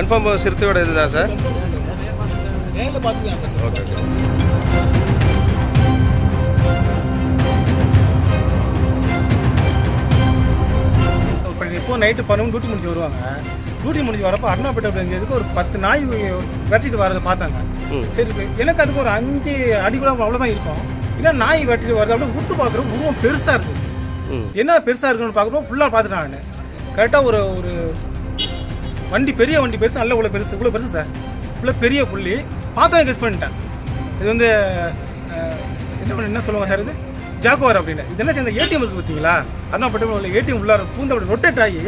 Confirm சிறுத்தையோட இதுதான் sir நேரில் பார்த்துக்கலாம் சார் ஓகே ஓகே இப்போ நைட்டு பன்னெண்டு டியூட்டி முடிஞ்சு வருவாங்க. டியூட்டி முடிஞ்சு வரப்போ அண்ணாப்பேட்டை அப்படிங்கிறதுக்கு ஒரு பத்து நாய் வெட்டிட்டு வரதை பார்த்தாங்க. சரி எனக்கு அதுக்கு ஒரு அஞ்சு அடி கூட அவ்வளோதான் இருக்கும். இல்லை நாய் வெட்டிட்டு வரது அப்படின்னு உத்து பார்க்குறோம் உருவம் பெருசாக இருக்குது என்ன பெருசாக இருக்குன்னு பார்க்குறோம் ஃபுல்லாக பார்த்துட்டான் நான். கரெக்டாக ஒரு ஒரு வண்டி பெரிய வண்டி பெருசு நல்ல இவ்வளோ பெருசு இவ்வளோ பெருசு சார். இவ்வளோ பெரிய புள்ளி. பார்த்தா கெஸ் பண்ணிட்டேன். இது வந்து என்ன பண்ண என்ன சொல்லுவாங்க சார் இது? ஜாக்குவார் அப்படின்னு. இது என்ன சேர்ந்த ஏடிஎம் இருக்கு பார்த்தீங்களா? அருணாப்பட்டு உள்ள ஏடிஎம் உள்ளார பூந்த அப்படி ரொட்டேட் ஆகி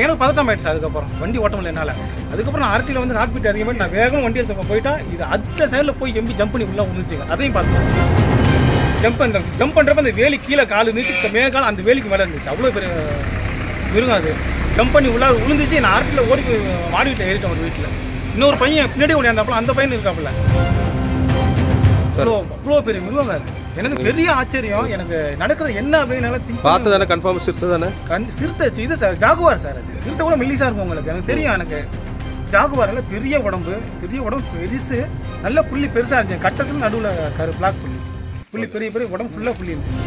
எனக்கு பதட்டம் ஆயிடுச்சு அதுக்கப்புறம். வண்டி ஓட்ட முடியல என்னால். அதுக்கப்புறம் நான் ஆர்டியில் வந்து ஹார்ட் பீட் அதிகமாக நான் வேகம் வண்டி எடுத்து போயிட்டா இது அடுத்த சைடில் போய் எம்பி ஜம்ப் பண்ணி உள்ளே விழுந்துச்சுங்க அதையும் பார்த்தேன் ஜம்ப் அந்த ஜம்ப் பண்ணுறப்ப அந்த வேலி கீழே கால் இருந்துச்சு மேகால் அந்த வேலிக்கு மேலே இருந்துச்சு. அவ்வளோ பெரிய மிருகம் அது. பண்ணி உள்ளார விழுந்துச்சு நான் ஆர்ட்டில் ஓடி போய் மாடி வீட்டில் ஏறிட்டேன் ஒரு வீட்டில். இன்னொரு பையன் பின்னாடி ஓடியாந்தாப்புல அந்த பையன் இருக்காப்புல. அவ்வளோ பெரிய மிருகம் அது எனக்கு பெரிய ஆச்சரியம். எனக்கு நடக்கிறது என்ன அப்படின்னு பார்த்து தானே கன்ஃபார்ம் சிறுத்தை தானே? கண் சிறுத்தை இது சார் ஜாகுவார் சார் அது. சிறுத்தை கூட மெல்லிசா இருக்கும் உங்களுக்கு. எனக்கு தெரியும் எனக்கு. ஜாகுவார் நல்ல பெரிய உடம்பு பெரிய உடம்பு பெருசு நல்ல புள்ளி பெருசா இருந்துச்சு. கட்டத்துல நடுவில் கரு பிளாக் புள்ளி புள்ளி பெரிய பெரிய உடம்பு ஃபுல்லாக புள்ளி இருந்துச்சு.